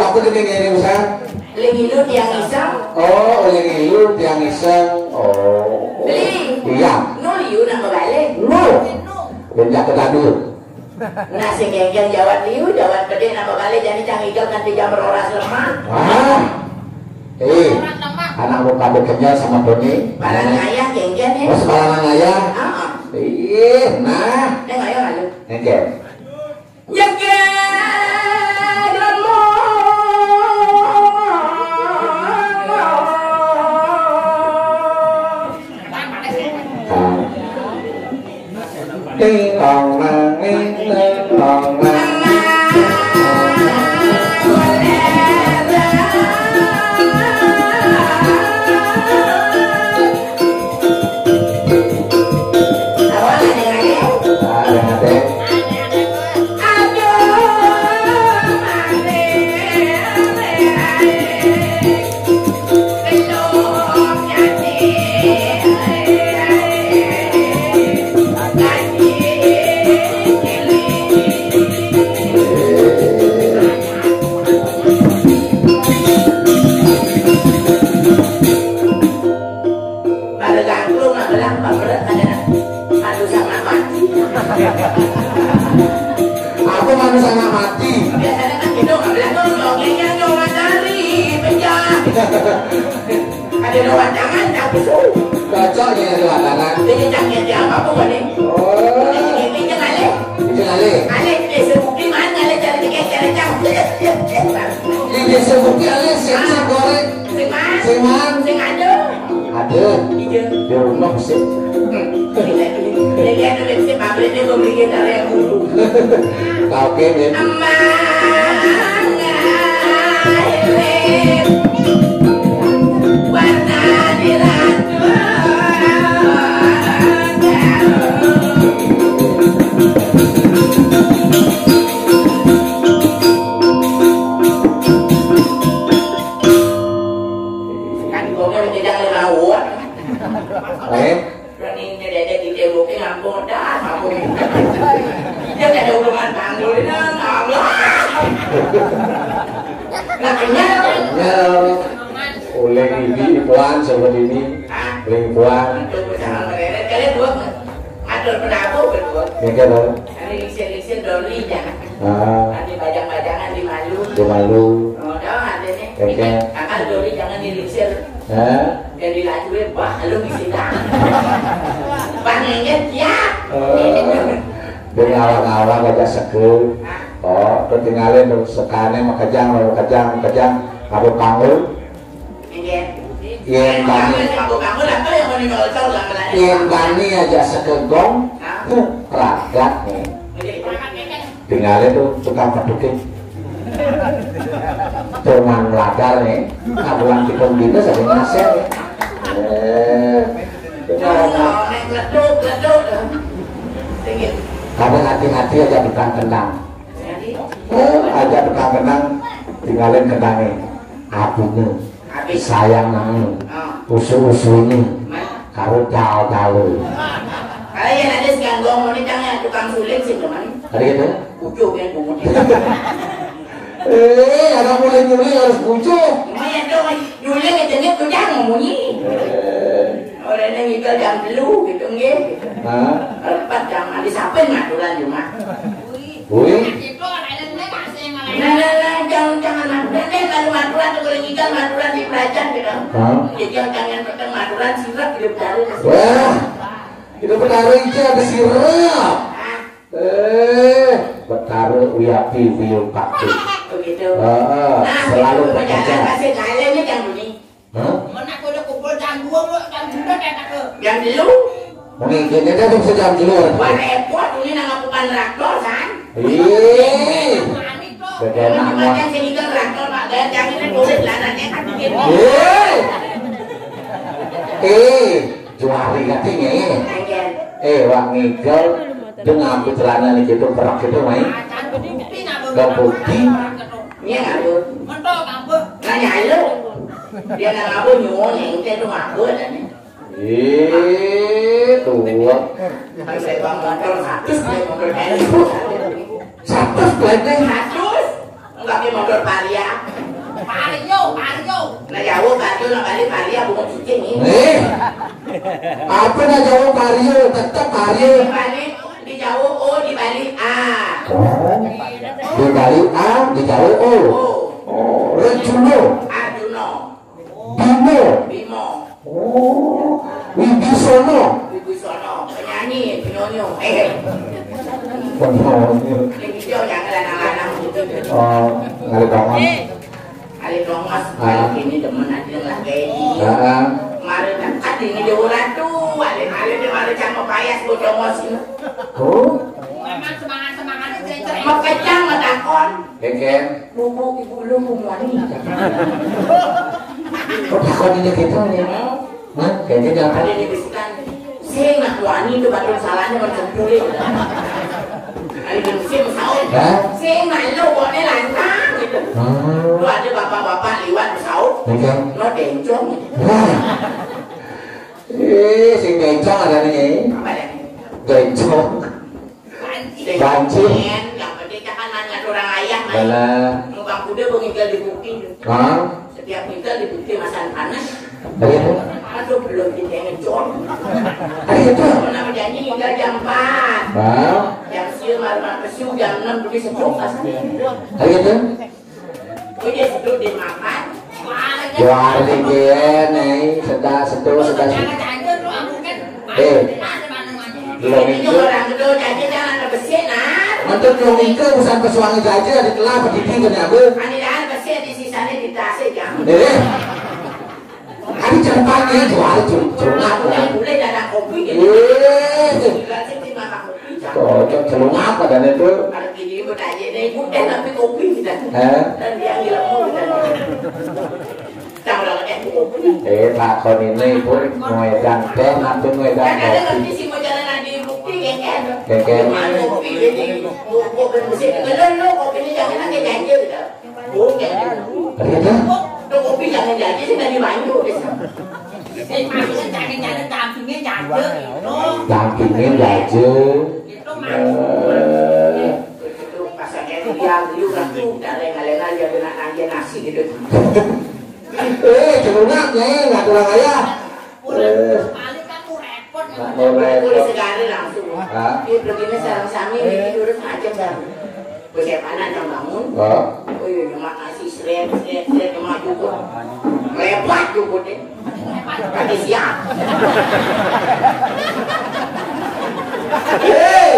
aku gini gini usah. Lingilu tiang isang. Oh, oleh ngilu tiang iseng. Oh. Beli. Iya. Nu liu nama balik. Lu. Benjak kedadul. Nah sing jawat liu, jawat gede nama balik jadi canggigel kan tiga meroras lemah. Wah. Eh, anak lu pada kenyal sama Doni. Barang ayah genggen ya. Oh, sebarangan ayah. Ah, Ih, nah. Neng ayo lalu. Oke. Jaga Tao Tapi juga bikin kalian Oke, okay, men. Amang. Dengan awal-awal gajah sekul. Oh, ketinggalan tuh sekane mah kejang, mau kejang, kejang, kamu panggul, Yen bani. Kamu kamu yang mau melalui. yen bani aja sekegong, tuh ragat nih. Tinggalin tuh tukang pedukin. Cuman lagar nih, kabulan kita gitu saja ngasih. Eh, Oh, kamu hati-hati aja. Jadi, Eh, aja bekang kendang, tinggalin kendangnya. Abunya, habis. sayang nang, Oh, usul-usulnya, karo jauh-jauh. Kalian ada sekian gong, jangan tukang suling sih teman. Tadi gitu? Ujuk yang gong. Eh, ada mulai nyuli harus bujuk. Lumayan dong, nyuling itu nih tuh jangan bunyi. Orang yang ngikal jam dulu gitu nggih. Hah? Lepas jam disapin maturan cuma. Wih, Nah, nah, nah, jangan jangan maturan deh kalau maturan tuh kalau ngikal maturan di pelajar gitu. Hah? Jadi yang jangan petang maturan sirap hidup cari. wah, itu perkara itu ada sirap. Ah, Eh, perkara uyapi viu pakai. begitu. Ah, Nah, selalu bekerja. kasih kalian ini yang bunyi. Hah? Yang dulu, Mungkin itu tuh sejam dulu. ini kan? Beda Ini nama. kan traktor pak yang ini kan begini. Eh, eh. Anjen. Eh, gitu perak gitu main. Gak. Ini ngabur. Nanya lu. Dia ngabur nyuwun yang dan Eh, tua. satu. Enggak ke motor paria. Pario, Pario. Nah Jawa Pario nak balik paria bukan cicing ni. Eh, apa nak jawab Mario? Tetap Mario. Di balik di Jawa O di balik A. Oh, di balik A, di jauh O. O. Oh, Rejuno, Arjuno. Bimo, Bimo. oh, Wibisono. Ibu Sono. Penyanyi, penyonyo. Eh, ini yang lanang-lanang gitu. Oh, Kali dong mas, Ah. kali ini demen aja ini. Kemarin kan ini dia tuh, dia payas oh, Memang semangat-semangatnya cerai-cerai. Mau kejang mau takon. keken. Bubu ibu mau mani. Kok takoninya gitu nih? Nah, kayaknya Ada jangan. di bisikan. Saya nak wani itu batu salahnya. Hah? Boleh lantang gitu. Hmm, Lu ada bapak-bapak keken. Lo dencong. Wah. Eh, sing ada nih. Apa dah? Bencong. Banci. Banci. Yang penting jangan nanya orang ayah. Bala. Kuda di. Hah? Setiap minggal di masan panas. Itu? Aduh belum kita itu? Nama janji minggal jam 4. Hah? Jam siang malam kesiu jam 6 beli sejuk kasih. Hari itu? Gue dia sejuk di makan. Juara tinggian nih, sedang sedu, sedang Jangan-jangan lu aku kan. Eh. Belum itu. Untuk belum itu usaha pesuangi jaja di telah berdiri kan ya bu. Ani dah besi di sisanya di tas jam. Hari ceritanya juara curungat Aku lah. yang boleh dalam kopi Juga sih di makan kopi. cocok celungat dan itu. Kalau gini bertanya nih, udah tapi kopi gitu. Eh, Dan dia ngilmu gitu. Tahu lah eh kopi. eh takon ini pun ngedang teh, nanti ngedang Kan ada kopi. ngerti sih mau jalan di bukti kengken. Kengken. Mana kopi jadi kopi kopi jangan jangan janji sih dari mana gitu. Eh, maksudnya gitu. Itu maksudnya. Eh, Itu pasangnya kan tuh nasi gitu. eh nggak kurang ayah. Eh, repot. mau sekali langsung. Begini sarang sami ini tidur macam. Yang bangun. Oh, Oh iya, seret, seret, seret. Kaki siap. Hei,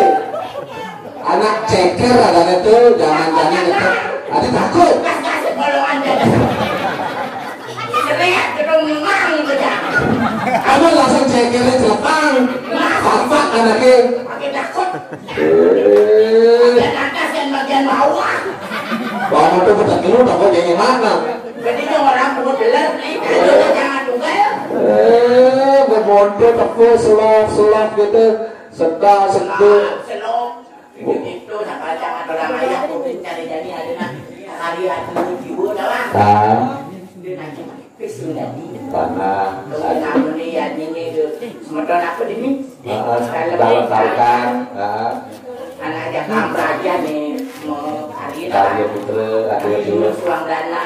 anak ceker ada itu, jangan-jangan itu. Adi takut. Kasih. Seret. Kamu langsung cekernya celepang. Apa anaknya? Pakai takut. Tuh betul dulu dapat yang mana? Jadi yang orang modeler nih, kalau jangan tunggal. Eh, berbodoh tapi sulap-sulap gitu. Sedang sedih. Selop. Itu itu sampai jangan orang ayah mungkin cari jadi ada nak hari hari dah lah. Nah, tanah. Kalau. Anak aja mau hari putra, ada dulu. suang dana,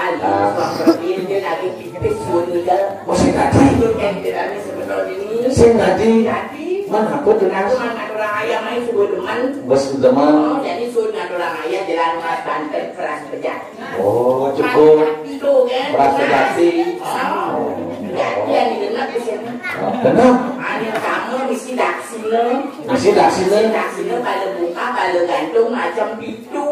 suang dia lagi. Itu tidak ini. Tadi. Mana aku tuh aku mana orang ayah main subuh deman. Bos zaman. Oh, jadi dengan orang ayah jalan mas Banten peras bejat. Oh, cukup. Itu kan. Peras Bejati. Oh, jadi yang didengar di sini. Benar. Ada kamu mesti daksine. Mesti daksine? Mesti daksine kalau buka, kalau gantung macam itu.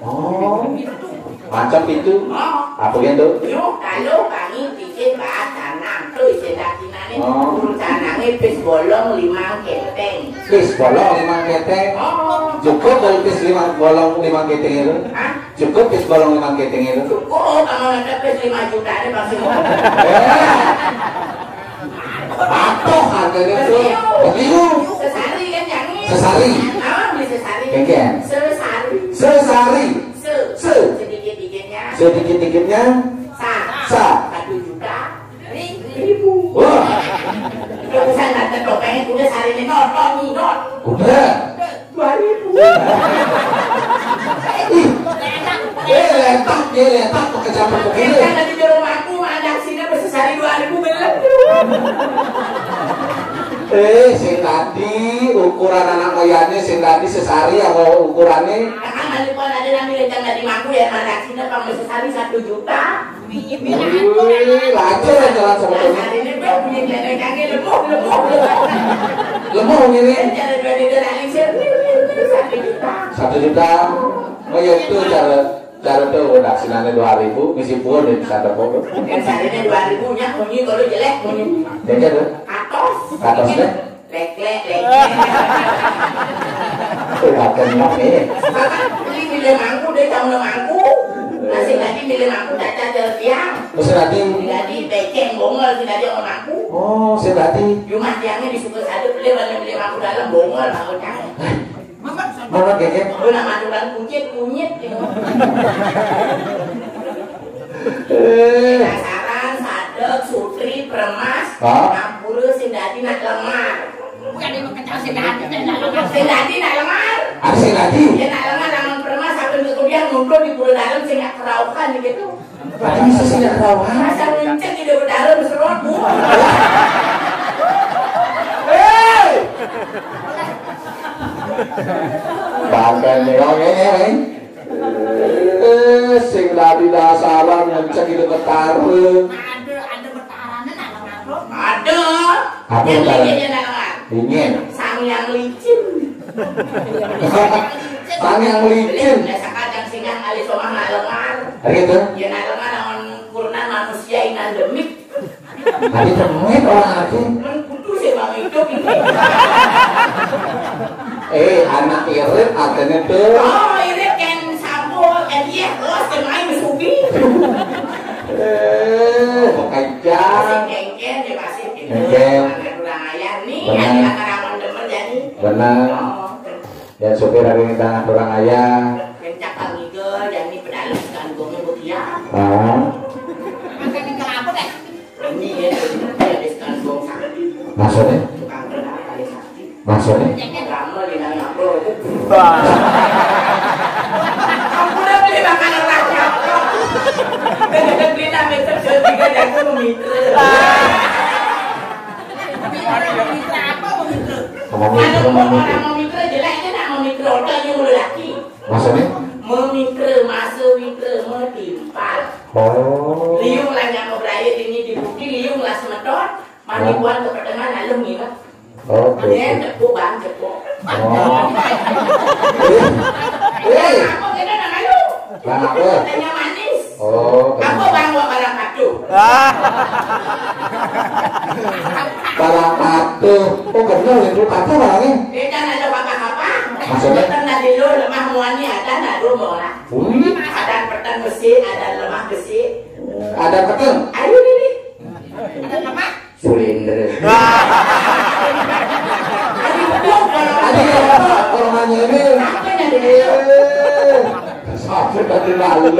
Oh, Itu. macam itu. Oh. Apa yang tuh? Yo, kalau kami bikin bahas Oh. tanamnya pis bolong lima keteng. Pis bolong lima keteng. Oh, Cukup dari pis lima bolong lima keteng itu. Hah? Cukup pis bolong lima keteng itu. Cukup kalau ada pis lima juta ini pasti mau. Patoh harganya tuh. Bingung. Sesari kan yang ini. Sesari. Apa beli sesari? Kengken. Sesari. Sesari. Se. Se. Sedikit dikitnya. Sedikit-dikitnya. Sa. Sa. Satu juta. Ri- Ribu. Wah, Ratusan tak terdokain udah sehari ini not, not, not. Udah. Dua ribu. Dia letak, dia letak ke kejamatan begini. Kan tadi di rumahku ada sini bersesari dua ribu belum. Eh, sing tadi ukuran anak moyane sing tadi sesari apa ukurannya? Kakak nanti pun ada yang milih ya masih sekali satu juta. Wih, ya jalan hari ini satu juta. satu juta. Oh ya itu cara cara tuh daksinanya dua ribu, misi pun di bisa dua ribu nya bunyi kalau jelek bunyi. Jadi tuh, Atos. Atosnya? Lek lek lek. tuh makan nih. Beli milih mangku deh kamu mangku. Masih lagi milih mangku caca jalan tiang. Jadi beceng bongol tidak dia mau mangku. oh saya berarti Cuma tiangnya disuka satu beli balik beli mangku dalam bongol makanya. mana keke? Lu nama tulang kunyit kunyit. Eh, Sadek sutri premas. Ngampuru sindadi nak lemar. Bukan dia mengejar si Dadi, dia nak lemah. Sindadi nak lemar. asin lagi. Dia nak lemar langsung premas sampai kemudian ngumpul di pulau dalam sehingga keraukan gitu. Berarti bisa sih nggak rawan. Masa menceng di dalam dalam serot bu. Hei! Bahkan nih, oh ini, ini. Eh, sing ladi dasaran ngenceng itu ketaruh. Ada, ada bertahanan nak lemah bro. Ada. Yang dia nak lemar. Dingin. Sang yang licin. Sang yang licin. Biasa kadang singang alis omah nak lemar. Hari itu, Ya nak lawan kurna manusia inan demik. hari temuin orang aku. Men kudu sih bang hidup ini. Eh, anak irit akhirnya tuh. Oh, ini kan sabo, kan iya, los kan main subi. Eh, Masih bekerja. kengken ya Benar. ada jadi. Benar. Oh, Ya supir hari ini tangan orang ayah. kencak kami ke, jadi pedalung kan gongnya bekia. Ah, Makan di kelapa deh. Ini ya, jadi sekarang gong sakit. maksudnya? Tukang benar kali sakit. Maksudnya? Lama di dalam aku. Aku udah beli makanan rakyat. Udah beli nama terjadi tiga dan aku memikir. Mitra apa mau mitra? Ngomongin Ada ngomongin itu. orang memikir jeleknya nak memikir otaknya mulai laki. Maksudnya? Memikir masuk mikir metimpal. Oh. Liung lah yang mau berayat ini di bukti liung lah semeton. Mandi buat ke pertengahan alum ini lah. Oke. Ini cepuk bang cepuk. Oh. Eh, Apa kita nak malu? Bang apa? Tanya manis. Oh, Apa bang buat barang kacau? barang patu. Oh, bener itu patu barangnya. Dia kan ada apa-apa. Maksudnya? Kita nak dulu lemah muani ada nak rumah lah. Wih, Ada petan besi, ada lemah besi. ada peteng. Ayo ini. Ada lemah. Sulindre. Ayo betul kalau nanya ini. Eh, Sampai tadi lalu.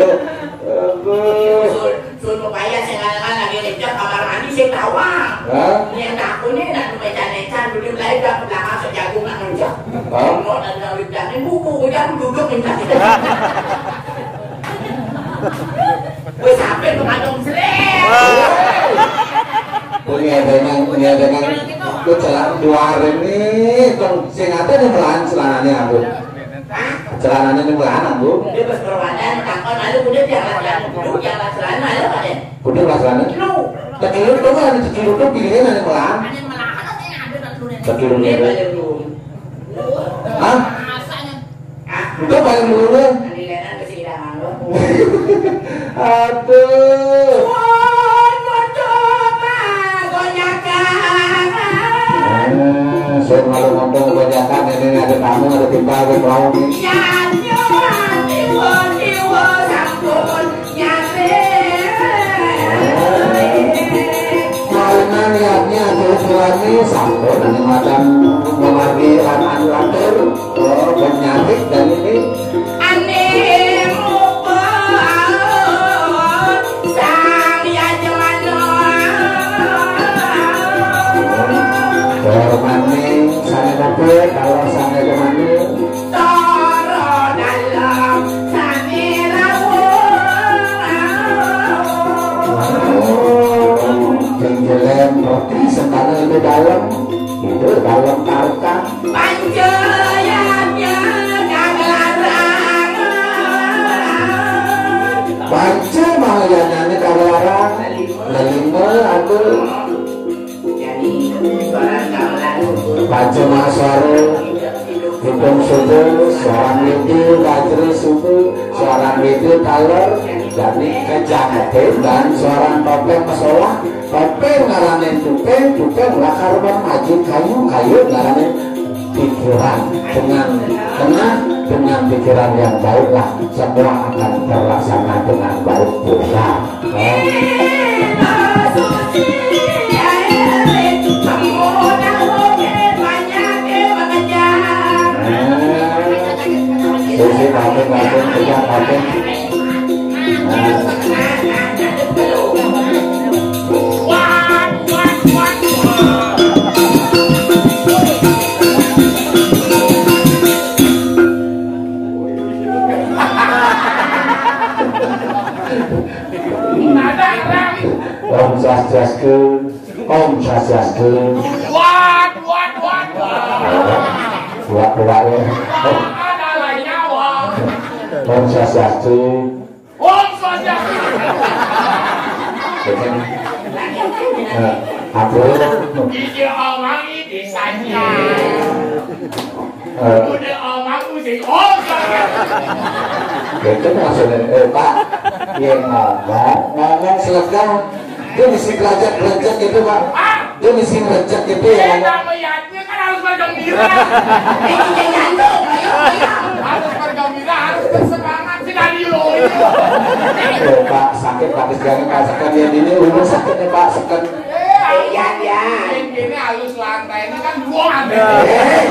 Upaya saya ngalangan lagi ngecek kamar mandi saya tawa. Ini yang aku ni nak mecan-mecan duduk lain dah belakang sejagung nak? Tengok dan lalu bilang ni buku hujan duduk minta kita. Wes sampai kandung selek. punya dengan punya dengan celana dua hari ini kan sing ada nih melahan celananya aku Hah? celananya nih melahan bu. Dia pas perwadan takon udah jangan jangan dulu jangan celana malu ada. udah lah celana? Lu. kecil itu kan kecil itu pilihnya nanti melahan. Ada melahan ada yang ada? Rasanya Ah, itu. Paling dulu. Malu. aduh sok ngomong-ngomong kebanyakan ini ada tamu ada timpa ada kau niatnya hati wo niatnya sampun ini madam itu dalam itu dalam tarkam Panjayanya kagelaran baca mahayananya kalarang lima aku baca mahaswaru hitung subuh seorang jadi kejahatan dan seorang topeng masalah topeng ngaranin tupeng tupeng lakar maju kayu kayu ngaranin pikiran dengan tenang dengan pikiran yang baiklah semua akan terlaksana dengan baik pula oh. Susi Om Swastiastu Om Swastiastu What? What? What? Buat buat ya Ada lainnya, Wong. Om Swastiastu Eh, Aku Ide orang ini saja. eh, Udah orang Swastiastu. itu maksudnya eh Pak yang ngomong ngomong dia mesti kerajat kerajat gitu Pak. Dia mesti kerajat gitu ya. Namanya kan harus bergembira. Harus bergembira, Eh, Pak sakit Pak sekarang Pak sekan ya ini umur sakit nih Pak sekan Eh, Iya, iya. Ini halus lantai ini kan dua eh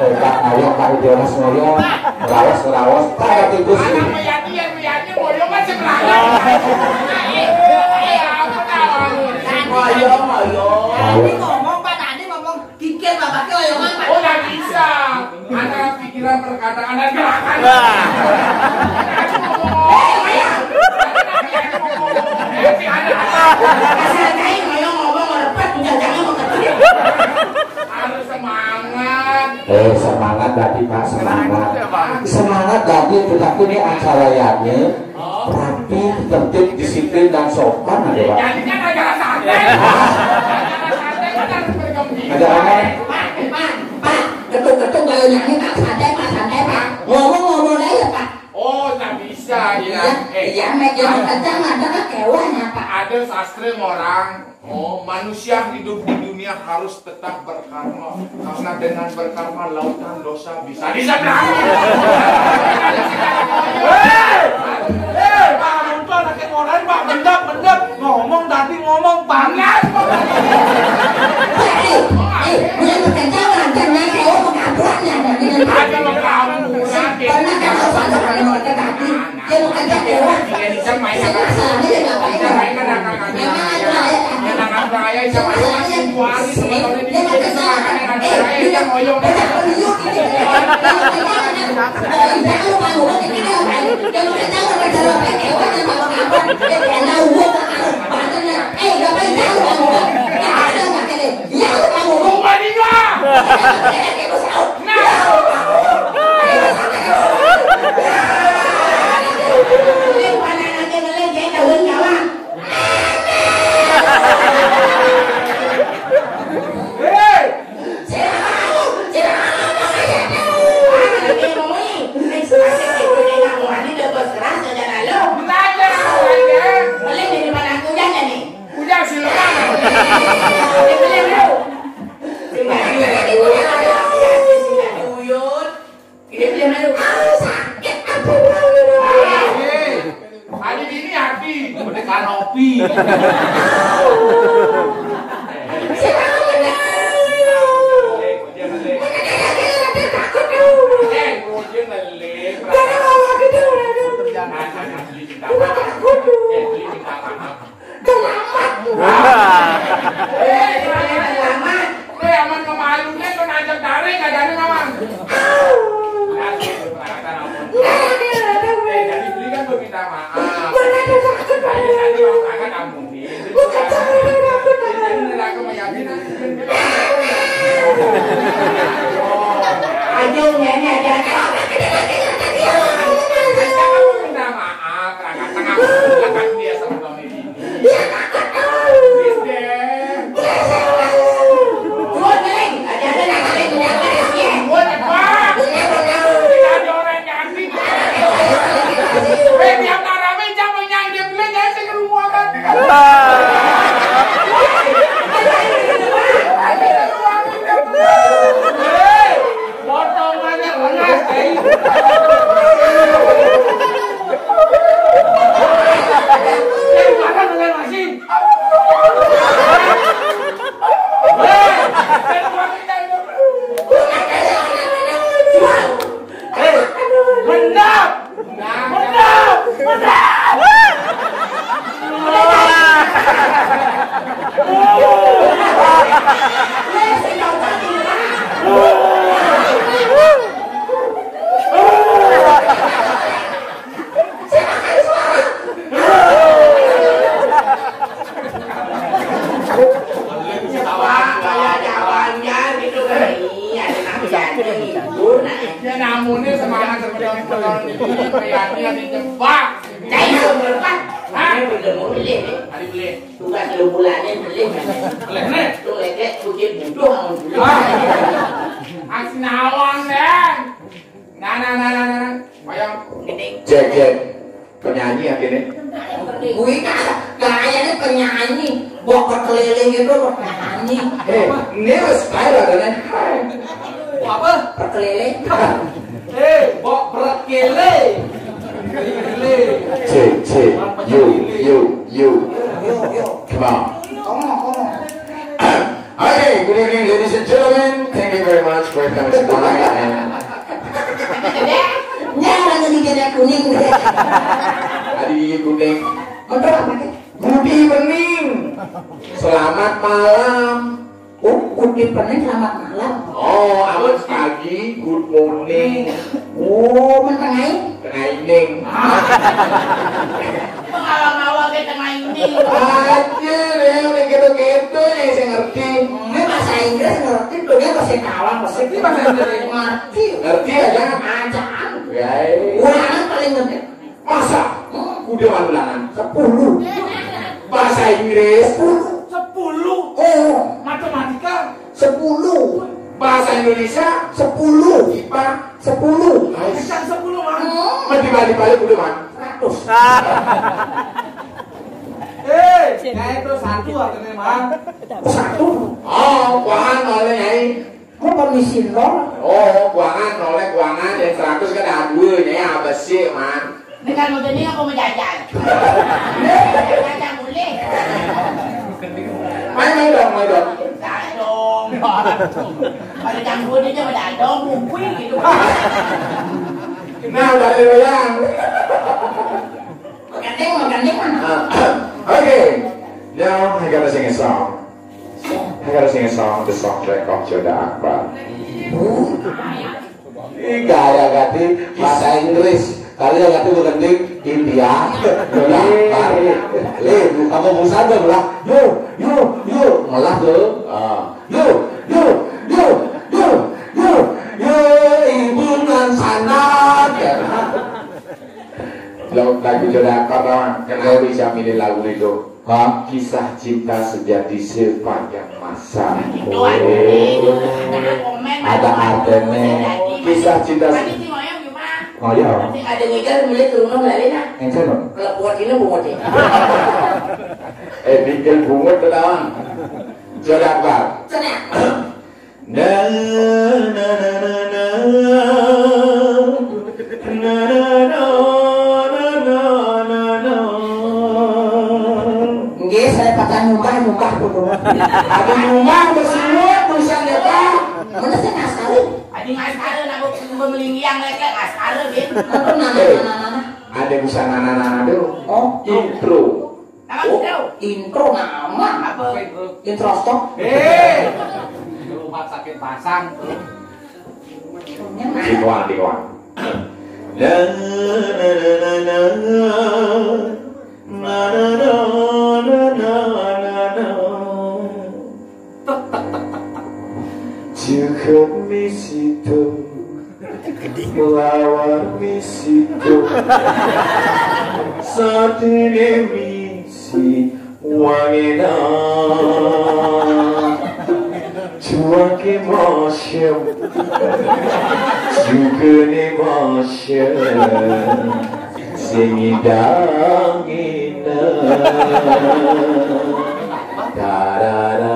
eh, Pak ayo Pak Idionas ngoyo merawas merawas Pak ya tikus Anak meyati yang meyati boyo kan seberangan. Tahu? Moyo, moyo. Nanti ngomong Pak, nanti ngomong kikir bapaknya oyoman Pak. Oh, nggak bisa. Antara pikiran perkataan dan gerakan. Kasih moyo ngomong ngorepet, jangan mau ketemu. Harus semangat. eh semangat tadi Pak semangat tadi tetapi ini acaranya rapi tertib disiplin dan sopan ada Pak. Jadi kan santai. Kan ada apa? Pak, Pak, Pak, ketuk-ketuk kalau nyanyi Pak, santai Pak, santai Pak. Ngomong-ngomong aja Pak. Oh, nggak bisa ya. Iya, meja kencang ada kekewannya Pak. ada sastra orang oh manusia hidup di dunia harus tetap berkarma karena dengan berkarma lautan dosa bisa diseberangi Eh, Pak Munto anak orang Pak mendap mendap ngomong tadi ngomong panas. Eh, eh, kan. Dia mau bisa bisa pakai. kan akan Memang ada ya kan. Sini semangat dengan raya Kayak jajan penyanyi ya. Gue kayaknya penyanyi, bawa keliling itu penyanyi. Hei, eh, ini harus viral kan? Apa? Perkeliling. Eh, bawa berkeliling. C, C, U, U, U. Come on. Come on, come on. Okay, good evening, ladies and gentlemen. Thank you very much for coming tonight. Gede kuning gede. Adi Kuning, sih? Budi Bening. Selamat malam. Oh, kutip pening selamat malam. Oh, awas pagi, good morning. Oh, mentengai. Kena ining. Pengawang-awang ke tengah ini. Aja udah gitu-gitu ya, saya ngerti. Ini bahasa Inggris ngerti tuh dia bahasa kawan bahasa Ini bahasa Inggris. ngerti. Ngerti aja? Ajaan. Guys. Ulangan paling ngerti. Masa? Udah ulangan. Sepuluh. Bahasa Inggris. Sepuluh. Sepuluh. Oh, Matematika. sepuluh. Bahasa Indonesia. Sepuluh. IPA. Sepuluh. Bisa sepuluh, Mas. Hmm. Mesti balik-balik udah man. Seratus. Eh, kayak itu satu artinya, Mas. Satu. Oh, keuangan oleh nyai. Kok permisi lor? Oh, keuangan oleh keuangan yang 100 kan ada dua nyai apa sih man? Dengan model ini aku mau jajan. Jajan boleh. Main main dong, main dong. Tak dong. Ada gangguan aja pada dong. Bukui gitu. Nah, udah ada yang. Gandeng, gandeng okay, now I gotta sing a song. I gotta sing a song, the soundtrack of Joda Akbar. Ini gaya ganti bahasa Inggris. Kali yang ganti bukan di India. Joda Akbar. Lih, kamu bosan tuh belah. Yo, yo, yo, malah tuh. Ah. Yo, bicara Yang kalau kan bisa milih lagu itu. Bab kisah cinta sejati sepanjang masa. Oh. Ada artinya Kisah cinta Oh iya. Ada ngejar mulai turun lagi nah Ngejar dong Kalau buat ini bungut ya Eh bikin bungut tuh lawan Jodak bar Nah, nah, nah, nah, nah. na. Nyumbah dulu. Ada rumah bersilut tulisan ya Pak. Mana saya ngasari? Ada ngasara nak memelinggiang mereka ngasara gitu. Mana nana nana nana? Ada dulu. Oh, Intro. Tahu. intro nama. Apa? Intro stop. Eh, rumah sakit pasang. Di kawan, di kawan. Na na na na na na na na na Juga misi itu melawan misi itu Saat ini misi Wangina Cuak emotion Juga emotion Singidang ina Da da da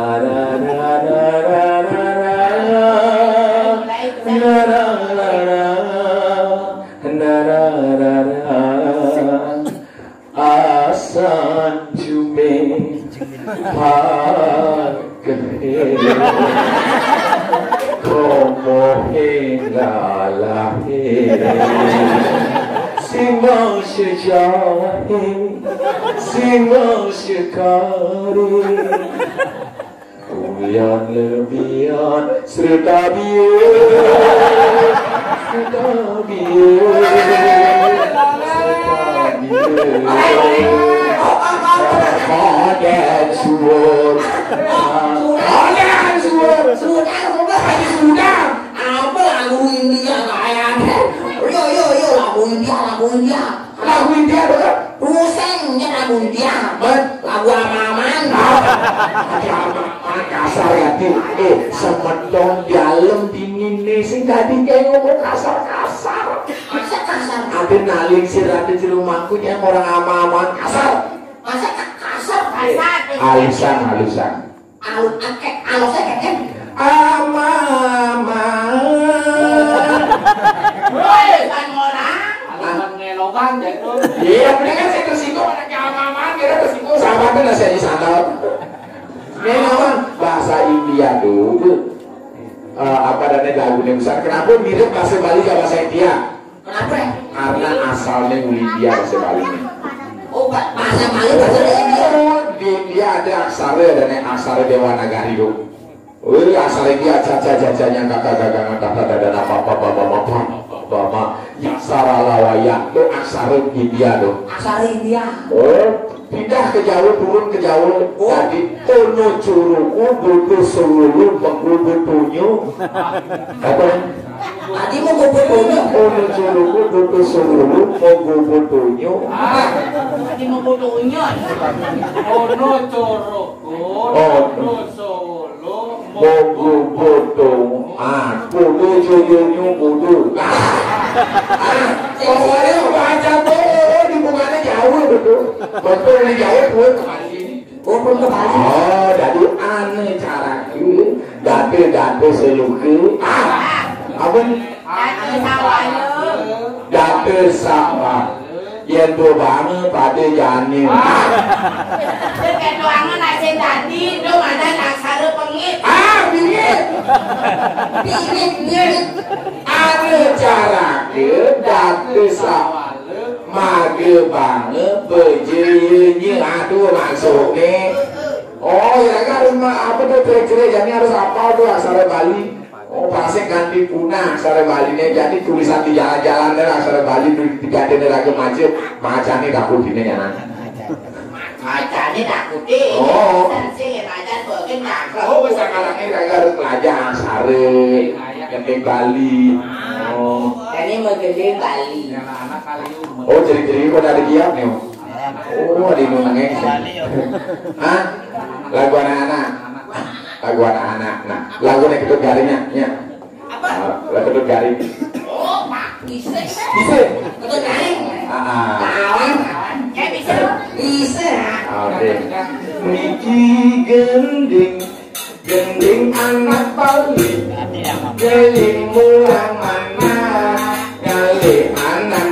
आसान झूमे भाग मोहे लाला हे सीमा से जाहे सीमा से कारे Kuyan lebihan serta biar serta biar serta biar Raden Suwun. Raden Suwun. Sudah, sudah. Lagu Yo, yo, yo, lagu lagu Lagu Rusengnya lagu kasar ya, dalam dingin nih. Kasar-kasar. Kasar? Ada nali sih, di rumahku yang orang kasar. Masa Alisan alisan. Alus akek, alusnya keken. Ama-aman. Aksara Dewa Nagari itu. Wih, asalnya dia caca-cacanya kakak-kakak tata dan apa apa apa apa apa apa apa Yaksara lawaya itu aksara India tuh. Asal India. Oh, pindah ke Jawa, turun ke Jawa. Jadi, tono curuku, butuh seluruh, pengkubu tunyu. Apa? Adi mau gue bodohnya. Oh, mencuri lugu, dope sungguh, oh gue bodohnya. Ah, adi mau bodohnya. ono no coro, oh, no sungguh, oh gue bodoh. Ah, bodoh sungguhnya, bodoh. Ah, pokoknya baca tuh, di bukannya jauh betul. Betul, ini jauh, gue kembali. Oh, gue pun kembali. Oh, jadi aneh cara ini. Dapil-dapil. Ah, sawahnya. Date sama. Yang tuh banget pada jani. Ah, Dekat doangan aja tadi, dong ada naksara pengit. ah, bingit. Birit, birit. Aneh caraku, date sama. Mage banget, bejenya, aduh maksudnya. Oh, ya kan apa tuh kira-kira jadi harus apa tuh aksara Bali. Oh pasti ganti punah sore Bali ini jadi tulisan tiga jalan jalan nih sore Bali tiga dini lagi macet macane ini tak putih ya nanti Macane ini tak putih oh. Sensi macan bukan nak oh sekarang ini kagak harus pelajar sore ganti Bali. Oh. Ini mau ganti Bali. Oh jadi jadi oh, kau dari kiam nih Oh, di mana? Hah? Lagu anak-anak? Lagu anak-anak. Nah, lagu yang ketut garingnya, ya. Apa? Ah, Lagu ketut garing. Oh, Pak, bisa. Bisa. Betul garing. Ah, ah. Kawan. Ya bisa. Bisa. Oke. Niki gending, gending anak Bali. Geling mulang mana, kali anak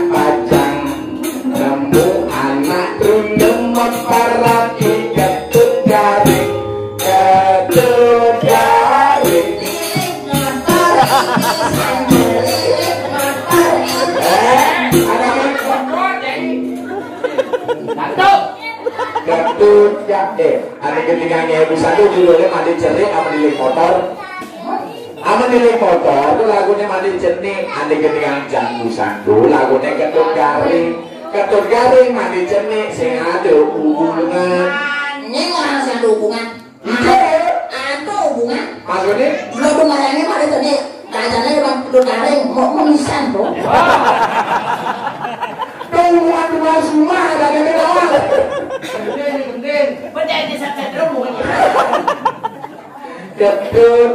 Ketut ya, eh, ada ketinggalannya ibu satu judulnya mandi cerik sama nilik motor. Sama nilik motor itu lagunya mandi cenik, ada ketinggalan jambu sandu, lagunya ketut garing. Ketut garing mandi cenik, sing ada hubungan. Ini orang yang ada hubungan. Iya, Ada hubungan. maksudnya Lo kemarinnya pada tadi Kacanya cuma penuh garing Mau mengisan bro Ketut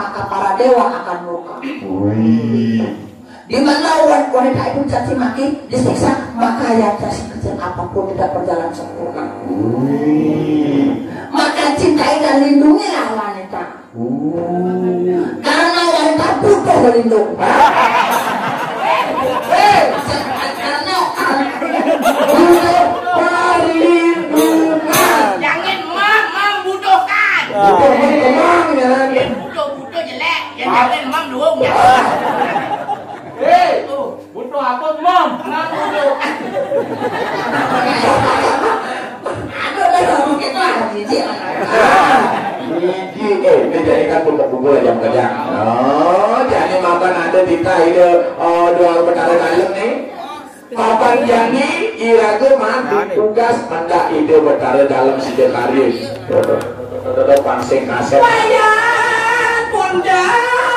maka para dewa akan murka. Di mana wan- wanita itu caci maki disiksa maka yang caci kecil apa pun tidak berjalan sempurna. Maka cintai dan lindungilah wanita. Karena wanita butuh berlindung. Hei, karena butuh perlindungan. Jangan mam, mam butuhkan. Butuh kemang. Butuh-butuh jelek. Jangan mam doang. Hei, butuh apa mom? Nang butuh. Aduh, udah ngomong gitu jijik. Iki, eh, ini jadi kan buka-buka jam kerja. Oh, jadi makan ada di ide, oh, dua perkara dalam nih. Papan jani, iraga mati tugas mendak ide perkara dalam si karya. Dodo, pansing kaset. one down.